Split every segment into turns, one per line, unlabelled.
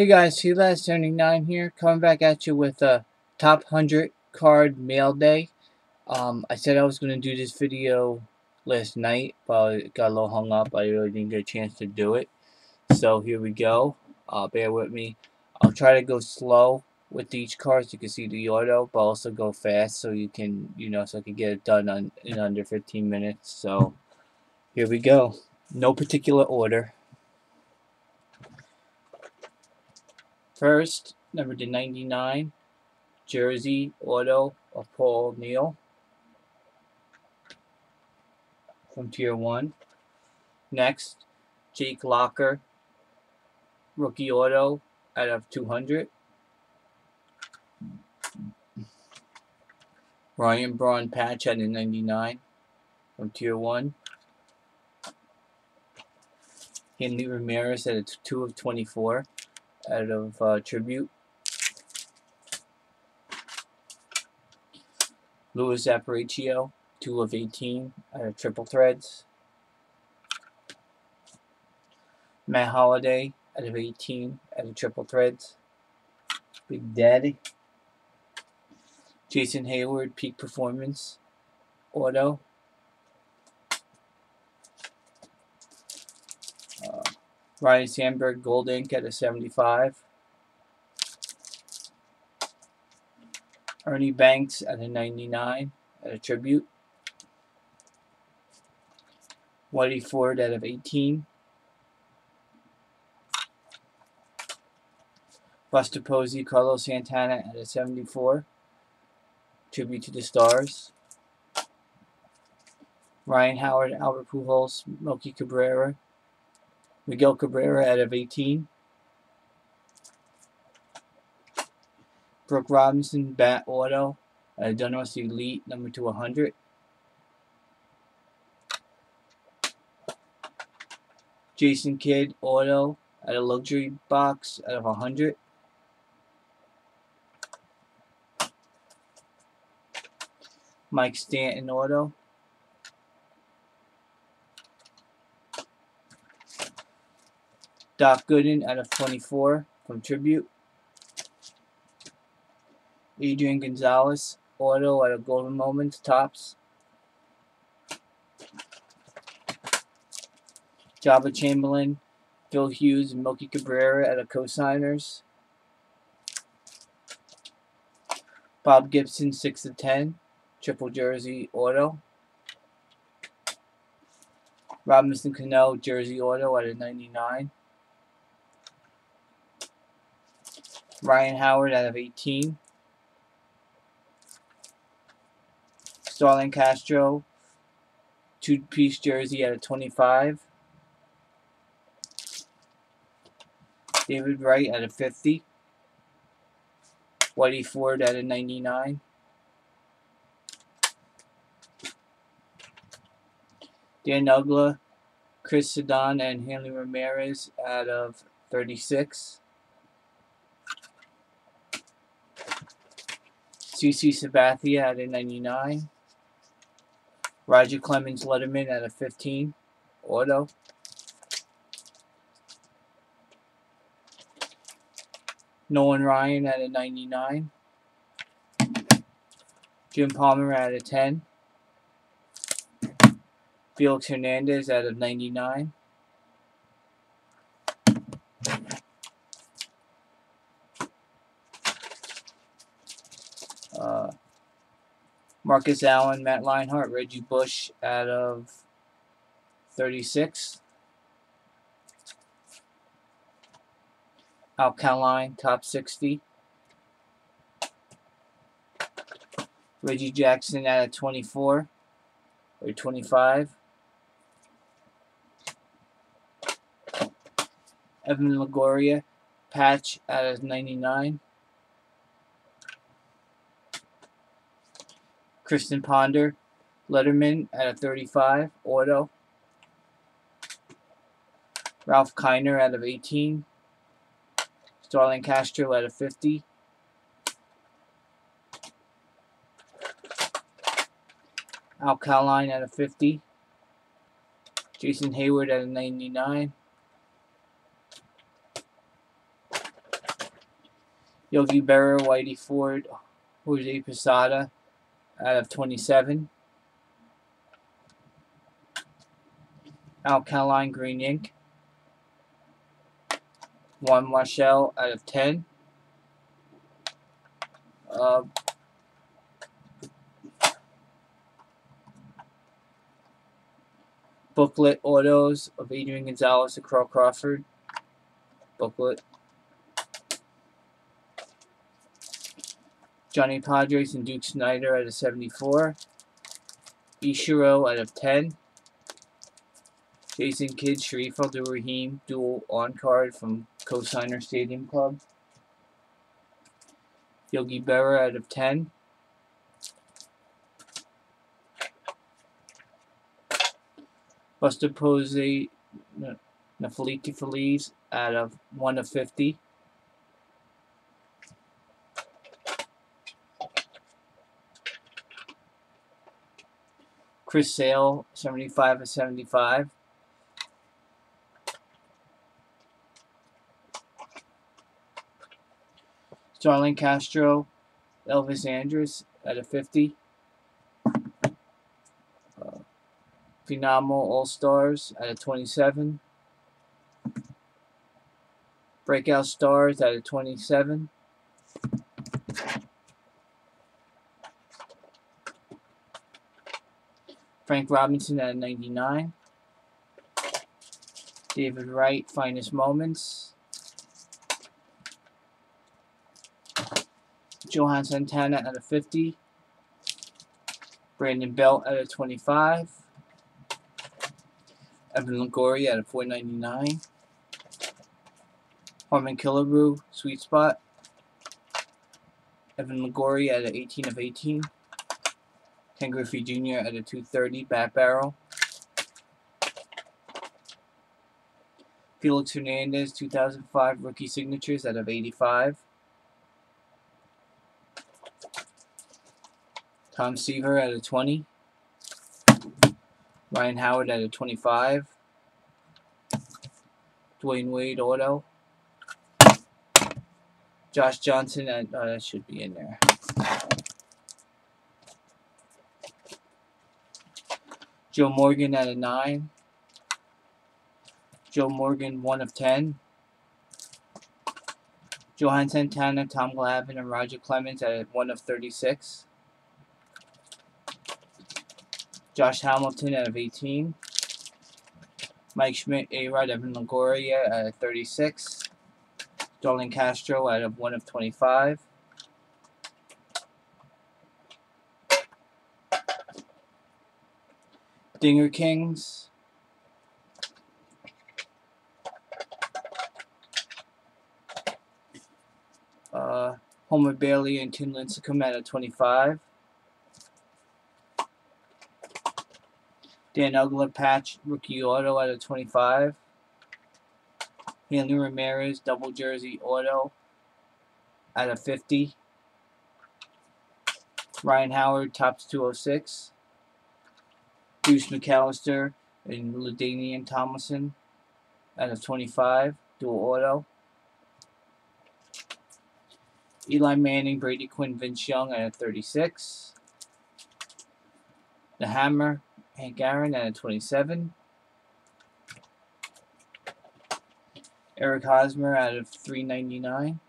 Hey guys, Last79 here, coming back at you with a top 100 card mail day. Um, I said I was going to do this video last night, but I got a little hung up. I really didn't get a chance to do it. So here we go. Uh, bear with me. I'll try to go slow with each card so you can see the auto, but also go fast so you can, you know, so I can get it done on, in under 15 minutes. So here we go. No particular order. First, number to 99, Jersey Auto of Paul Neal from Tier 1. Next, Jake Locker, Rookie Auto out of 200. Ryan Braun Patch out of 99 from Tier 1. Hanley Ramirez at a 2 of 24 out of uh, Tribute. Luis Aparicio, 2 of 18 out of Triple Threads. Matt Holliday out of 18 out of Triple Threads. Big Daddy. Jason Heyward, Peak Performance. Auto. Ryan Sandberg Gold Ink at a 75. Ernie Banks at a 99 at a tribute. Whitey Ford out of 18. Buster Posey, Carlos Santana at a 74. Tribute to the Stars. Ryan Howard, Albert Pujols, Melky Cabrera, Miguel Cabrera out of 18. Brooke Robinson, Bat Auto. Uh, Donruss Elite, number to 100. Jason Kidd, Auto, at a luxury box out of 100. Mike Stanton, Auto. Doc Gooden out of 24 from Tribute. Adrian Gonzalez, auto out of Golden Moments, Topps. Joba Chamberlain, Phil Hughes, and Melky Cabrera out of Cosigners. Bob Gibson, 6 of 10, Triple Jersey Auto. Robinson Cano, Jersey Auto out of 99. Ryan Howard out of 18. Starlin Castro, two-piece jersey out of 25. David Wright out of 50. Whitey Ford out of 99. Dan Uggla, Chris Sedon, and Hanley Ramirez out of 36. CC Sabathia at a 99. Roger Clemens Letterman at a 15. Auto. Nolan Ryan at a 99. Jim Palmer at a 10. Felix Hernandez at a 99. Uh, Marcus Allen, Matt Leinart, Reggie Bush out of 36. Al Kaline, top 60. Reggie Jackson out of 24 or 25. Evan Longoria, patch out of 99. Christian Ponder, Letterman at a 35, auto. Ralph Kiner out of 18. Starlin Castro at a 50. Al Kaline out of 50. Jason Heyward at a 99. Yogi Berra, Whitey Ford, Jose Posada out of 27. Al Kaline Green Ink. Juan Marichal out of 10. Uh, booklet autos of Adrian Gonzalez and Carl Crawford. Booklet. Johnny Podres and Duke Snider out of 74. Ichiro out of 10. Jason Kidd, Shareef Abdur-Rahim, dual on card from Cosigner Stadium Club. Yogi Berra out of 10. Buster Posey, Neftali Feliz out of 1 of 50. Chris Sale, 75 of 75. Starlin Castro, Elvis Andrus at a 50. Uh, Phenomenal All Stars at a 27. Breakout Stars at a 27. Frank Robinson at 99. David Wright, Finest Moments. Johan Santana at a 50. Brandon Belt at a 25. Evan Longoria at a 499. Harmon Killebrew, Sweet Spot. Evan Longoria at an 18 of 18. Ken Griffey Jr. at a 230 Bat Barrel. Felix Hernandez, 2005 Rookie Signatures out of 85. Tom Seaver at a 20. Ryan Howard at a 25. Dwyane Wade Auto. Josh Johnson at, oh, that should be in there. Joe Morgan at a 9. Joe Morgan, 1 of 10. Johan Santana, Tom Glavine, and Roger Clemens at 1 of 36. Josh Hamilton out of 18. Mike Schmidt, A-Rod, Evan Longoria out of 36. Starlin Castro out of 1 of 25. Dinger Kings. Uh, Homer Bailey and Tim Lincecum at a 25. Dan Uggla patch rookie auto at a 25. Hanley Ramirez double jersey auto at a 50. Ryan Howard Topps 206. Deuce McAllister and LaDainian Tomlinson out of 25, dual auto. Eli Manning, Brady Quinn, Vince Young at 36. The Hammer, Hank Aaron at 27. Eric Hosmer out of 399.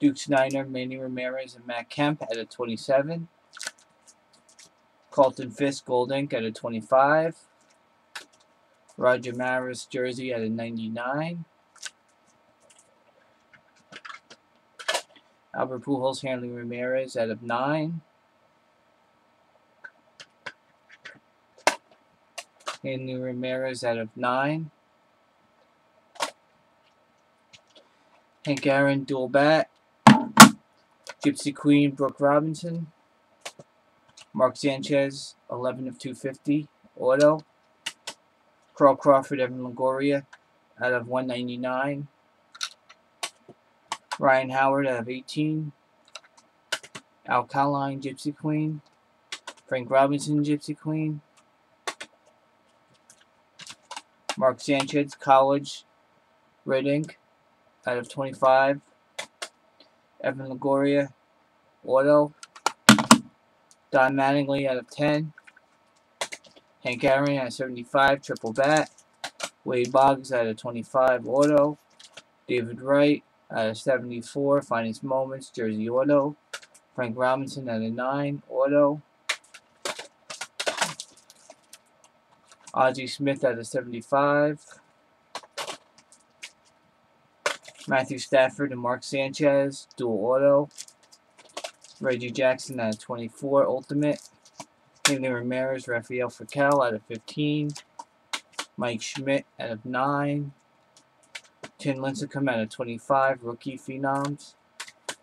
Duke Snider, Manny Ramirez, and Matt Kemp at a 27. Carlton Fisk Gold Ink at a 25. Roger Maris jersey at a 99. Albert Pujols Hanley Ramirez at of 9. Hanley Ramirez out of 9. Hank Aaron dual bat. Gypsy Queen Brooke Robinson. Mark Sanchez, 11 of 250, auto. Carl Crawford, Evan Longoria, out of 199. Ryan Howard, out of 18. Al Kaline, Gypsy Queen. Frank Robinson, Gypsy Queen. Mark Sanchez, College, Red Ink, out of 25. Evan Longoria, auto. Don Mattingly out of 10. Hank Aaron at 75, triple bat. Wade Boggs out of 25, auto. David Wright out of 74, finest moments, jersey auto. Frank Robinson out of 9, auto. Ozzie Smith out of 75. Matthew Stafford and Mark Sanchez, dual auto. Reggie Jackson out of 24, ultimate. Hanley Ramirez, Rafael Furcal out of 15. Mike Schmidt out of 9. Tim Lincecum out of 25, rookie phenoms.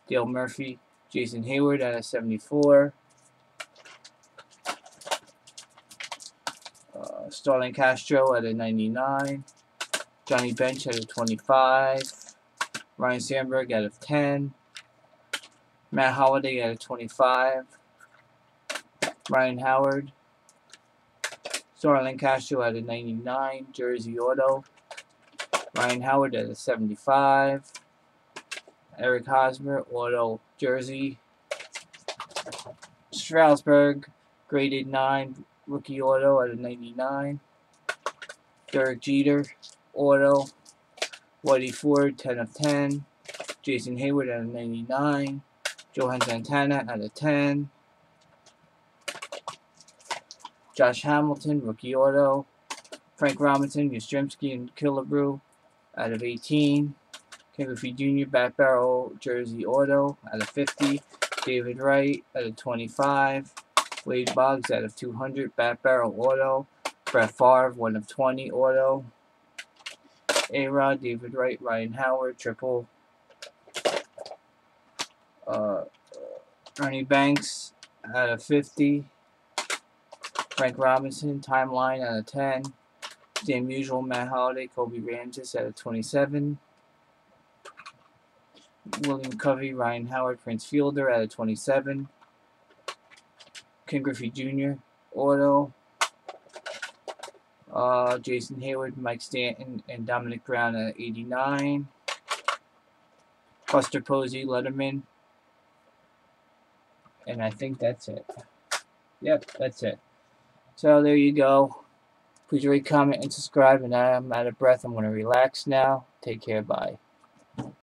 Dale Murphy, Jason Heyward out of 74. Uh, Starlin Castro out of 99. Johnny Bench out of 25. Ryan Sandberg out of 10. Matt Holliday at of 25. Ryan Howard. Starlin Castro at of 99. Jersey Auto. Ryan Howard at a 75. Eric Hosmer, Auto Jersey. Strasburg, graded 9. Rookie Auto at a 99. Derek Jeter, Auto. Whitey Ford, 10 of 10. Jason Heyward at a 99. Johan Santana at a 10. Josh Hamilton, rookie auto. Frank Robinson, Yastrzemski, and Killebrew out of 18. Ken Griffey Jr., Bat Barrel, Jersey Auto out of 50. David Wright out of 25. Wade Boggs out of 200, Bat Barrel Auto. Brett Favre, 1 of 20 Auto. A-Rod, David Wright, Ryan Howard, triple. Uh, Ernie Banks out of 50. Frank Robinson, Timeline out of 10. Damn Usual, Matt Holliday, Colby Rasmus out of 27. William Covey, Ryan Howard, Prince Fielder out of 27. Ken Griffey Jr., Auto. Uh, Jason Heyward, Mike Stanton, and Domonic Brown at 89. Buster Posey, Letterman. And I think that's it. Yep, that's it. So there you go. Please rate, comment, and subscribe. And I'm out of breath. I'm going to relax now. Take care. Bye.